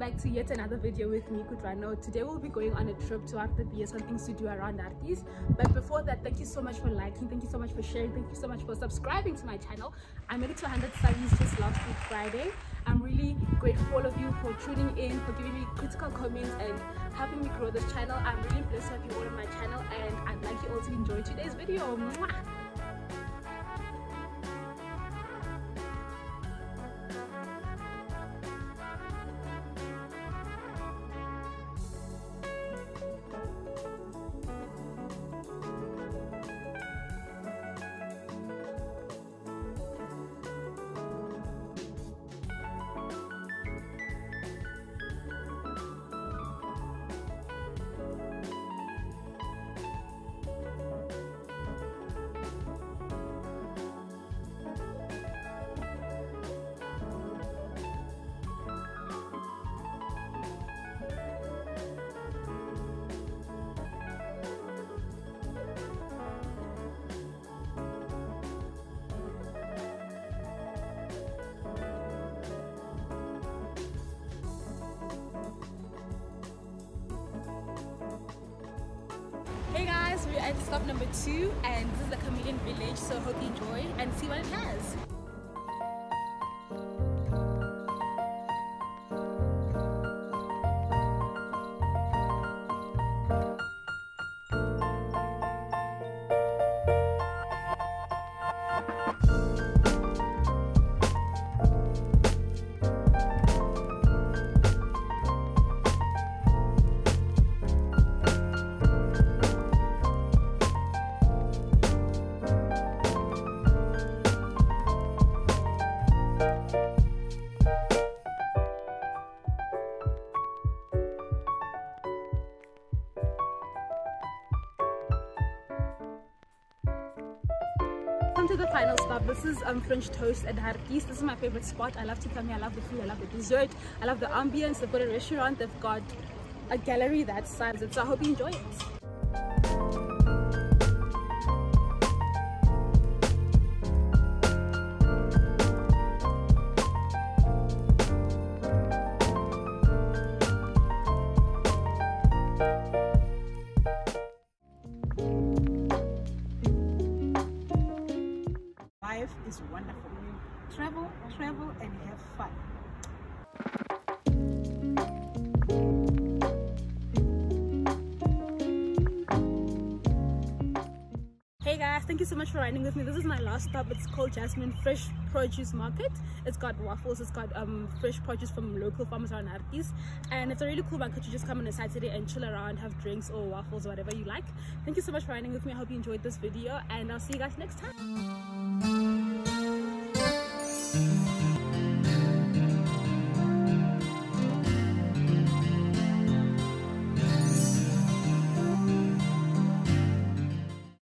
back to yet another video with me Kutlwano. Today we'll be going on a trip to Artabia, some things to do around Harties. But before that, thank you so much for liking, thank you so much for sharing, thank you so much for subscribing to my channel. I made it to 100 subs just last week Friday. I'm really grateful of you for tuning in, for giving me critical comments and helping me grow this channel. I'm really blessed to have you all on my channel and I'd like you all to enjoy today's video. Mwah! At stop number two and this is the Chameleon Village so hope you enjoy and see what it has. Come to the final stop. This is um, French toast at Harties. This is my favorite spot. I love to come here. I love the food. I love the dessert. I love the ambience. They've got a restaurant. They've got a gallery that size. So I hope you enjoy it. Life is wonderful. Travel, travel, and have fun. Hey guys, thank you so much for riding with me. This is my last stop. It's called Jasmyn Fresh Produce Market. It's got waffles, it's got um, fresh produce from local farmers around Harties. And it's a really cool market to just come on a Saturday and chill around, have drinks or waffles, whatever you like. Thank you so much for riding with me. I hope you enjoyed this video and I'll see you guys next time.